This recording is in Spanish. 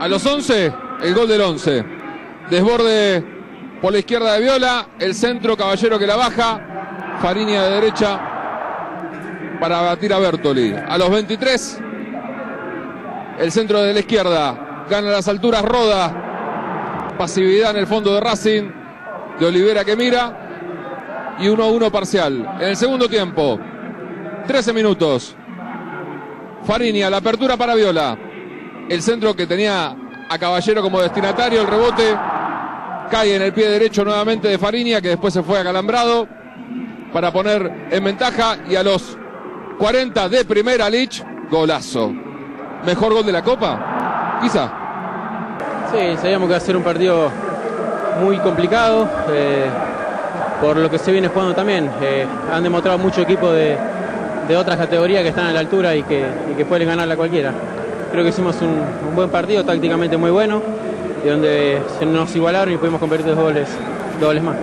A los 11, el gol del 11. Desborde por la izquierda de Viola, el centro Caballero que la baja, Fariña de derecha para batir a Bertoli. A los 23, el centro de la izquierda, gana las alturas Roda, pasividad en el fondo de Racing, de Olivera que mira y 1-1 parcial. En el segundo tiempo, 13 minutos. Fariña, la apertura para Viola. El centro que tenía a Caballero como destinatario, el rebote cae en el pie derecho nuevamente de Fariña, que después se fue acalambrado para poner en ventaja. Y a los 40 de primera, Lich, golazo. ¿Mejor gol de la Copa? Quizá. Sí, sabíamos que iba a ser un partido muy complicado, eh, por lo que se viene jugando también. Eh, han demostrado mucho equipo de, de otras categorías que están a la altura y que, y que pueden ganarla cualquiera. Creo que hicimos un, buen partido, tácticamente muy bueno, y donde se nos igualaron y pudimos convertir dos goles, goles más.